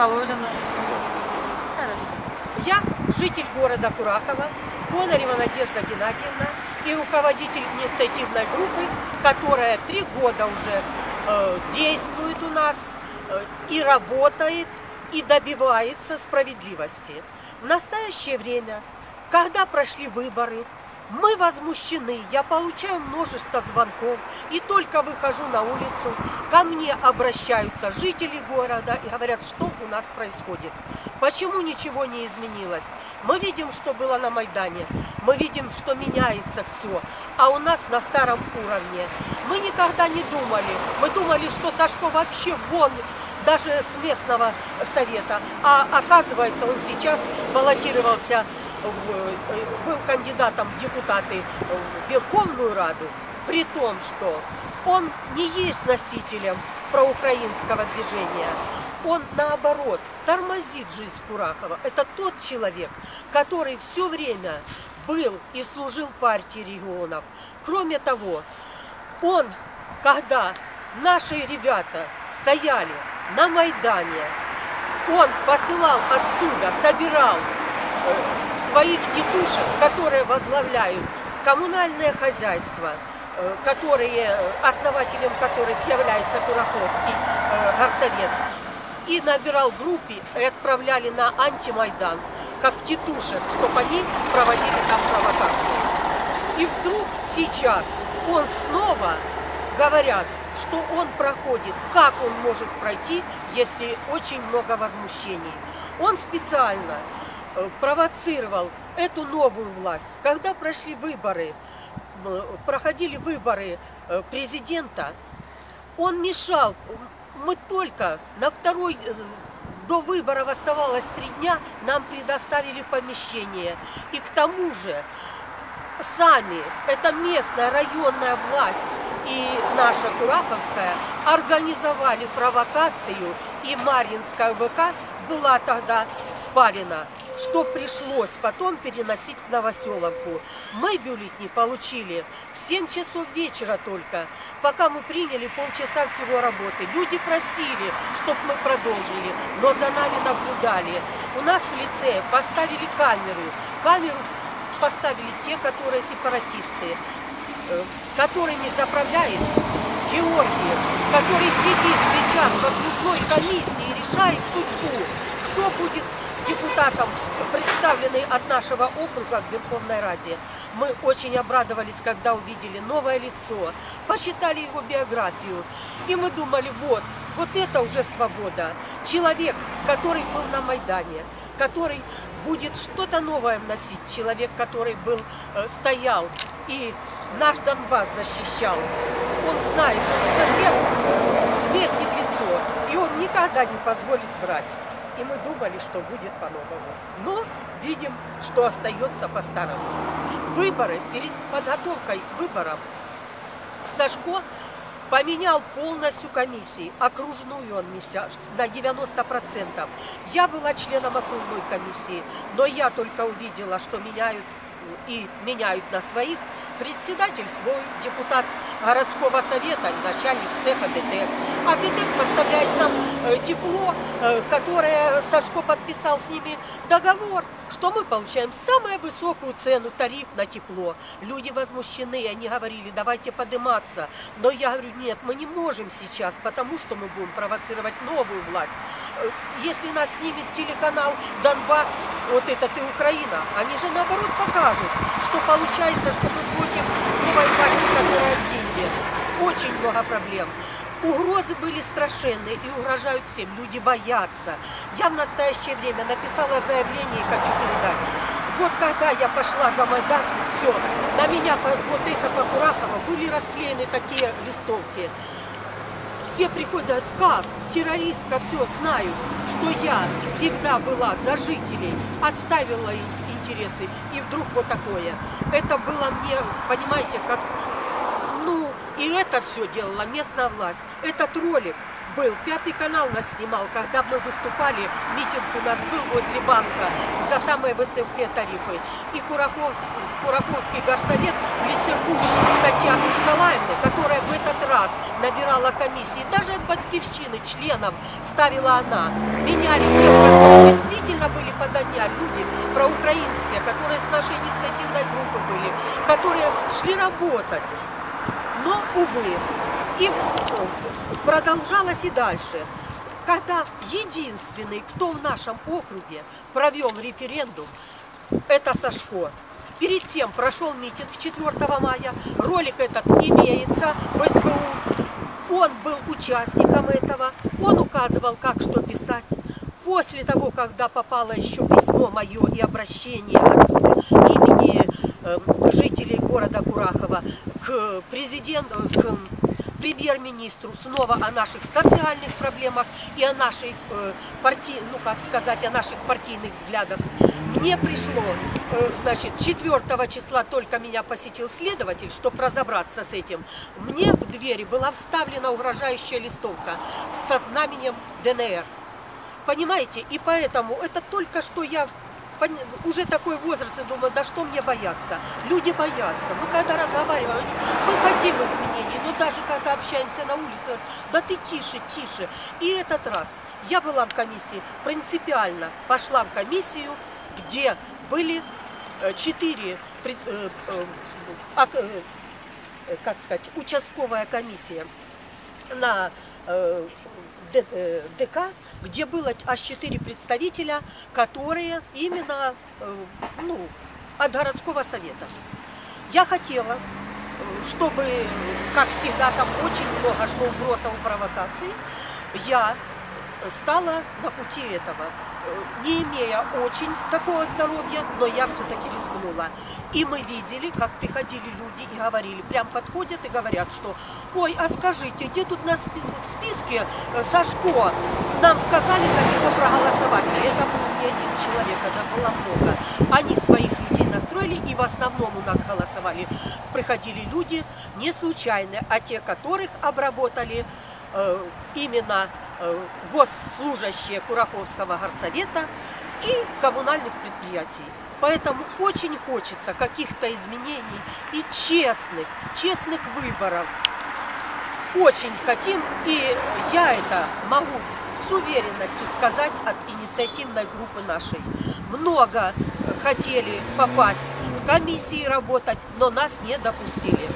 положено. Хорошо. Я житель города Курахова, Конарева Надежда Геннадьевна и руководитель инициативной группы, которая три года уже э, действует у нас э, и работает, и добивается справедливости. В настоящее время, когда прошли выборы, мы возмущены, я получаю множество звонков, и только выхожу на улицу, ко мне обращаются жители города и говорят, что у нас происходит, почему ничего не изменилось. Мы видим, что было на Майдане, мы видим, что меняется все, а у нас на старом уровне. Мы никогда не думали, мы думали, что Сашко вообще вон даже с местного совета. А оказывается, он сейчас баллотировался был кандидатом в депутаты в Верховную Раду, при том, что он не есть носителем проукраинского движения. Он, наоборот, тормозит жизнь Курахова. Это тот человек, который все время был и служил партии регионов. Кроме того, он, когда наши ребята стояли на Майдане, он посылал отсюда, собирал э, своих тетушек, которые возглавляют коммунальное хозяйство, э, которые, э, основателем которых является Кураховский э, горсовет, и набирал группе и отправляли на антимайдан, как тетушек, чтобы они проводили там провокации. И вдруг сейчас он снова говорят, что он проходит. Как он может пройти, если очень много возмущений? Он специально провоцировал эту новую власть. Когда прошли выборы, э, проходили выборы э, президента, он мешал. Мы только на второй э, до выборов оставалось три дня, нам предоставили помещение. И к тому же сами, это местная районная власть и наша Кураховская организовали провокацию, и Маринская ВК была тогда спарена, что пришлось потом переносить в Новоселовку. Мы бюллетни получили в 7 часов вечера только, пока мы приняли полчаса всего работы. Люди просили, чтобы мы продолжили, но за нами наблюдали. У нас в лице поставили камеру. Камеру поставили те, которые сепаратисты, э, которыми заправляет Георгиев, который сидит сейчас в окружной комиссии и решает судьбу, кто будет депутатом, представленный от нашего округа в Верховной Раде. Мы очень обрадовались, когда увидели новое лицо, посчитали его биографию. И мы думали, вот, вот это уже свобода. Человек, который был на Майдане, который будет что-то новое вносить. Человек, который был, э, стоял и наш Донбасс защищал. Он знает, он смотрел смерти в лицо, и он никогда не позволит врать. И мы думали, что будет по-новому. Но видим, что остается по-старому. Выборы, перед подготовкой к выборам, Сашко поменял полностью комиссии. Окружную он меся на 90%. Я была членом окружной комиссии, но я только увидела, что меняют и меняют на своих. Председатель свой, депутат городского совета, начальник цеха ДТЭК. А ДТЭК поставляет нам э, тепло, э, которое Сашко подписал с ними договор, что мы получаем самую высокую цену, тариф на тепло. Люди возмущены, они говорили, давайте подниматься. Но я говорю, нет, мы не можем сейчас, потому что мы будем провоцировать новую власть. Э, Если нас снимет телеканал Донбасс, вот этот и Украина, они же наоборот покажут, что получается, что мы против новой власти, которая в Киеве. Очень много проблем. Угрозы были страшенные и угрожают всем. Люди боятся. Я в настоящее время написала заявление и хочу передать. Вот когда я пошла за Майдан, все, на меня вот это по Курахово были расклеены такие листовки. Все приходят, как? Террористка все знают, что я всегда была за жителей, отставила им интересы, и вдруг вот такое. Это было мне, понимаете, как, ну, и это все делала местная власть. Этот ролик был, пятый канал нас снимал, когда мы выступали, митинг у нас был возле банка за самые высокие тарифы. И Кураковский, Кураковский горсовет в лице Татьяны Николаевны, которая в этот раз набирала комиссии, даже от батькивщины членов ставила она. Меняли тех, которые действительно были подания, люди проукраинские, которые с нашей инициативной группы были, которые шли работать. Но, увы, и продолжалось и дальше. Когда единственный, кто в нашем округе провел референдум, это Сашко. Перед тем прошел митинг 4 мая, ролик этот имеется в СБУ. Он был участником этого, он указывал, как что писать. После того, когда попало еще письмо мое и обращение от имени э, жителей города Курахова к президенту, к премьер-министру снова о наших социальных проблемах и о нашей э, партии, ну как сказать, о наших партийных взглядах. Мне пришло, э, значит, 4 числа только меня посетил следователь, чтобы разобраться с этим. Мне в двери была вставлена угрожающая листовка со знаменем ДНР. Понимаете? И поэтому это только что я уже такой возраст, и думаю, да что мне бояться? Люди боятся. Мы когда разговариваем, мы хотим изменений, но даже когда общаемся на улице, да ты тише, тише. И этот раз я была в комиссии, принципиально пошла в комиссию, где были э, четыре, э, э, как сказать, участковая комиссия на ДК, где было аж четыре представителя, которые именно ну, от городского совета. Я хотела, чтобы, как всегда, там очень много шло вбросов провокаций, я стала на пути этого, не имея очень такого здоровья, но я все-таки рискнула. И мы видели, как приходили люди и говорили, прям подходят и говорят, что ой, а скажите, где тут на списке э, Сашко? Нам сказали за него проголосовать. И это был не один человек, это было много. Они своих людей настроили, и в основном у нас голосовали. Приходили люди не случайные, а те, которых обработали э, именно э, госслужащие Кураковского горсовета и коммунальных предприятий. Поэтому очень хочется каких-то изменений и честных, честных выборов. Очень хотим, и я это могу с уверенностью сказать от инициативной группы нашей. Много хотели попасть в комиссии работать, но нас не допустили.